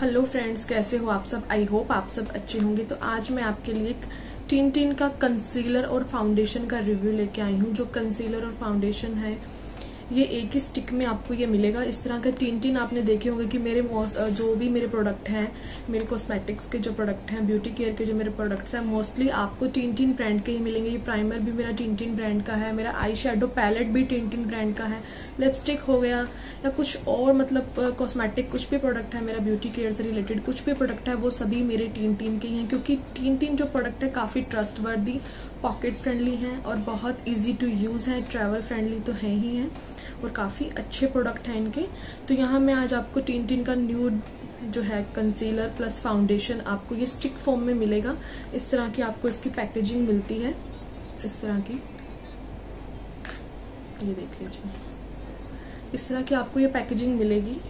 Hello friends कैसे हो आप सब? आई होप आप सब अच्छे होंगे। तो आज मैं आपके लिए एक टीन टीन का कंसीलर और फाउंडेशन का रिव्यू लेके आई हूँ, जो कंसीलर और फाउंडेशन है। ये एक ही स्टिक में आपको ये मिलेगा। इस तरह का टीन टीन आपने देखे होंगे कि मेरे जो भी मेरे प्रोडक्ट हैं, मेरे कॉस्मेटिक्स के जो प्रोडक्ट हैं ब्यूटी केयर के जो मेरे प्रोडक्ट्स हैं मोस्टली आपको टीन टीन ब्रांड के ही मिलेंगे। ये प्राइमर भी मेरा टीन टीन ब्रांड का है, मेरा आई शेडो पैलेट भी टीन टीन ब्रांड का है लिपस्टिक हो गया, या कुछ और मतलब कॉस्मेटिक कुछ भी प्रोडक्ट है, मेरा ब्यूटी केयर से रिलेटेड कुछ भी प्रोडक्ट है, वो सभी मेरे टीन टीन के ही हैं, क्योंकि टीन टीन जो प्रोडक्ट है, काफ़ी ट्रस्ट पॉकेट फ्रेंडली हैं और बहुत इजी टू यूज़ है ट्रेवल फ्रेंडली तो है ही हैं और काफ़ी अच्छे प्रोडक्ट हैं इनके। तो यहाँ मैं आज आपको टीन टीन का न्यूड जो है कंसीलर प्लस फाउंडेशन आपको ये स्टिक फॉर्म में मिलेगा। इस तरह की आपको इसकी पैकेजिंग मिलती है। इस तरह की। ये देख लीजिए। इस तरह की आपको ये पैकेजिंग मिलेगी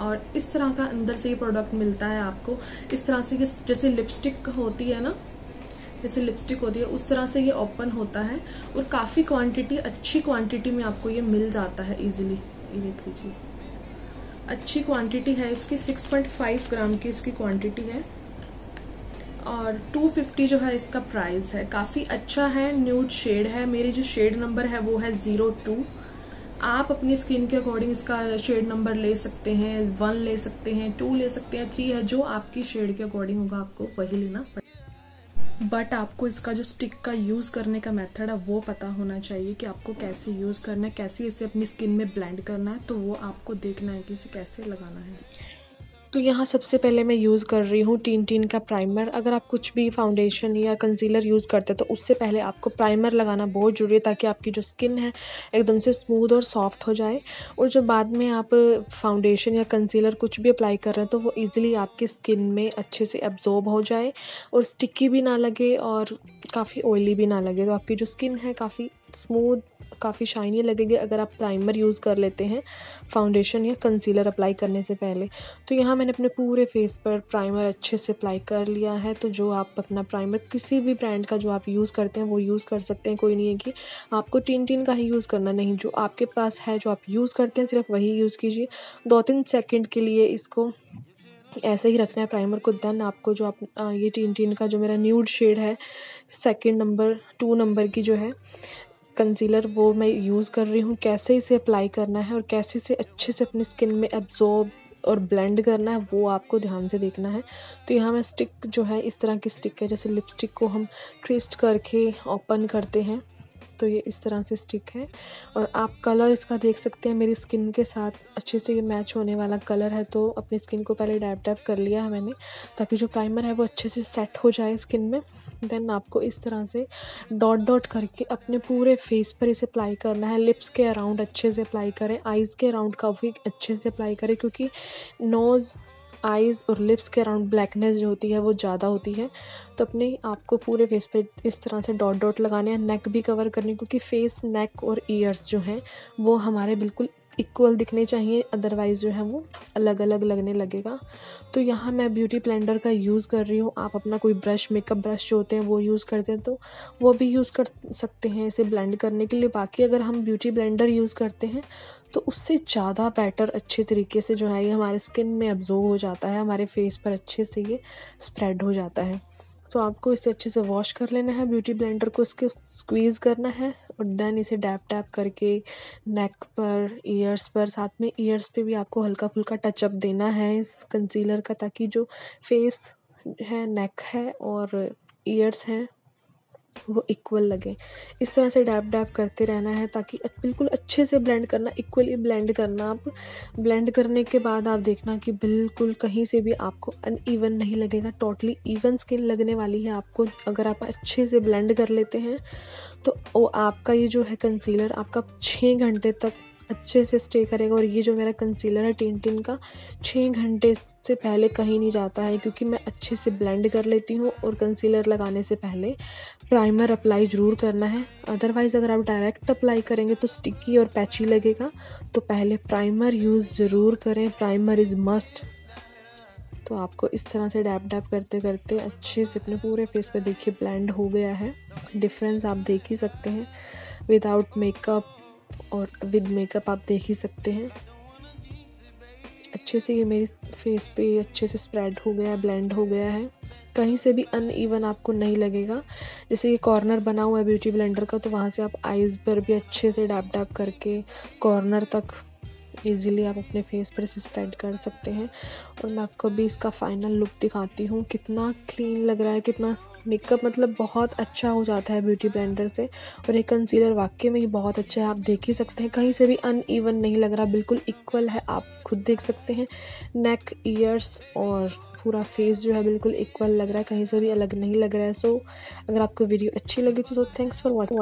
और इस तरह का अंदर से ये प्रोडक्ट मिलता है आपको। इस तरह से जैसे लिपस्टिक होती है ना जैसे लिपस्टिक होती है, उस तरह से ये ओपन होता है और काफ़ी क्वांटिटी अच्छी क्वांटिटी में आपको ये मिल जाता है इजीली ये देख लीजिए। अच्छी क्वांटिटी है इसकी 6.5 ग्राम की इसकी क्वांटिटी है। और 250 जो है इसका प्राइस है। काफ़ी अच्छा है न्यूड शेड है। मेरी जो शेड नंबर है वो है ज़ीरो टू आप अपनी स्किन के अकॉर्डिंग इसका शेड नंबर ले सकते हैं वन ले सकते हैं टू ले सकते हैं थ्री है, जो आपकी शेड के अकॉर्डिंग होगा, आपको वही लेना पड़ेगा। बट आपको इसका जो स्टिक का यूज़ करने का मेथड है, वो पता होना चाहिए कि आपको कैसे यूज़ करना है, कैसे इसे अपनी स्किन में ब्लेंड करना है तो वो आपको देखना है कि इसे कैसे लगाना है। तो यहाँ सबसे पहले मैं यूज़ कर रही हूँ टीन टीन का प्राइमर अगर आप कुछ भी फाउंडेशन या कंसीलर यूज़ करते हैं तो उससे पहले आपको प्राइमर लगाना बहुत ज़रूरी है, ताकि आपकी जो स्किन है एकदम से स्मूथ और सॉफ्ट हो जाए। और जो बाद में आप फाउंडेशन या कंसीलर कुछ भी अप्लाई कर रहे हैं तो वो ईज़िली आपकी स्किन में अच्छे से एब्जॉर्ब हो जाए और स्टिकी भी ना लगे और काफ़ी ऑयली भी ना लगे तो आपकी जो स्किन है काफ़ी स्मूथ काफ़ी शाइनी लगेगी अगर आप प्राइमर यूज़ कर लेते हैं फाउंडेशन या कंसीलर अप्लाई करने से पहले। तो यहाँ मैंने अपने पूरे फेस पर प्राइमर अच्छे से अप्लाई कर लिया है तो जो आप अपना प्राइमर किसी भी ब्रांड का जो आप यूज़ करते हैं, वो यूज़ कर सकते हैं, कोई नहीं है कि आपको टीन टीन का ही यूज़ करना नहीं, जो आपके पास है, जो आप यूज़ करते हैं, सिर्फ़ वही यूज़ कीजिए। दो तीन सेकेंड के लिए इसको ऐसे ही रखना है प्राइमर को। देन आपको जो आप ये टीन टीन का जो मेरा न्यूड शेड है सेकंड नंबर टू नंबर की जो है कंसीलर वो मैं यूज़ कर रही हूँ। कैसे इसे अप्लाई करना है और कैसे इसे अच्छे से अपनी स्किन में एब्जॉर्ब और ब्लेंड करना है, वो आपको ध्यान से देखना है। तो यहाँ मैं स्टिक जो है, इस तरह की स्टिक है, जैसे लिपस्टिक को हम ट्विस्ट करके ओपन करते हैं। तो ये इस तरह से स्टिक है। और आप कलर इसका देख सकते हैं, मेरी स्किन के साथ अच्छे से ये मैच होने वाला कलर है तो अपनी स्किन को पहले डैप डैप कर लिया है मैंने, ताकि जो प्राइमर है वो अच्छे से सेट हो जाए स्किन में। देन आपको इस तरह से डॉट डॉट करके अपने पूरे फेस पर इसे अप्लाई करना है। लिप्स के अराउंड अच्छे से अप्लाई करें आइज़ के अराउंड काफ़ी अच्छे से अप्लाई करें, क्योंकि नोज़ आइज़ और लिप्स के अराउंड ब्लैकनेस जो होती है, वो ज़्यादा होती है। तो अपने आपको पूरे फेस पे इस तरह से डॉट डॉट लगाने हैं नेक भी कवर करनी, क्योंकि फेस नेक और ईयर्स जो हैं, वो हमारे बिल्कुल इक्वल दिखने चाहिए अदरवाइज़ जो है वो अलग अलग लगने लगेगा। तो यहाँ मैं ब्यूटी ब्लेंडर का यूज़ कर रही हूँ। आप अपना कोई ब्रश मेकअप ब्रश जो होते हैं वो यूज़ करते हैं तो वो भी यूज़ कर सकते हैं इसे ब्लेंड करने के लिए। बाकी अगर हम ब्यूटी ब्लेंडर यूज़ करते हैं तो उससे ज़्यादा बेटर अच्छे तरीके से जो है ये हमारे स्किन में अब्जॉर्व हो जाता है, हमारे फेस पर अच्छे से ये स्प्रेड हो जाता है। तो आपको इसे अच्छे से वॉश कर लेना है ब्यूटी ब्लेंडर को इसके स्क्वीज़ करना है और देन इसे डैप टैप करके नेक पर ईयर्स पर, साथ में ईयर्स पे भी आपको हल्का फुल्का टचअप देना है इस कंसीलर का ताकि जो फेस है नेक है और ईयर्स हैं वो इक्वल लगे। इस तरह से डैप डैप करते रहना है ताकि बिल्कुल अच्छे से ब्लेंड करना इक्वली ब्लेंड करना। आप ब्लेंड करने के बाद आप देखना कि बिल्कुल कहीं से भी आपको अन ईवन नहीं लगेगा। टोटली इवन स्किन लगने वाली है आपको। अगर आप अच्छे से ब्लेंड कर लेते हैं तो वो आपका ये जो है कंसीलर आपका छः घंटे तक अच्छे से स्टे करेगा और ये जो मेरा कंसीलर है टिन टिन का छः घंटे से पहले कहीं नहीं जाता है क्योंकि मैं अच्छे से ब्लेंड कर लेती हूँ और कंसीलर लगाने से पहले प्राइमर अप्लाई ज़रूर करना है। अदरवाइज़ अगर आप डायरेक्ट अप्लाई करेंगे तो स्टिकी और पैची लगेगा। तो पहले प्राइमर यूज़ ज़रूर करें। प्राइमर इज़ मस्ट तो आपको इस तरह से डैप डैप करते करते अच्छे से अपने पूरे फेस पे देखिए ब्लेंड हो गया है। डिफरेंस आप देख ही सकते हैं। विदाउट मेकअप और विद मेकअप आप देख ही सकते हैं। अच्छे से ये मेरी फेस पे अच्छे से स्प्रेड हो गया है ब्लेंड हो गया है। कहीं से भी अनइवन आपको नहीं लगेगा। जैसे ये कॉर्नर बना हुआ है ब्यूटी ब्लेंडर का तो वहाँ से आप आइज़ पर भी अच्छे से डैप डैप करके कॉर्नर तक इजीली आप अपने फेस पर इसे स्प्रेड कर सकते हैं। और मैं आपको अभी इसका फाइनल लुक दिखाती हूँ। कितना क्लीन लग रहा है, कितना मेकअप मतलब बहुत अच्छा हो जाता है ब्यूटी ब्लेंडर से। और ये कंसीलर वाकई में ही बहुत अच्छा है, आप देख ही सकते हैं। कहीं से भी अनइवन नहीं लग रहा, बिल्कुल इक्वल है, आप खुद देख सकते हैं। नेक ईयर्स और पूरा फेस जो है बिल्कुल इक्वल लग रहा है, कहीं से भी अलग नहीं लग रहा है। सो अगर आपको वीडियो अच्छी लगी तो थैंक्स फॉर वॉचिंग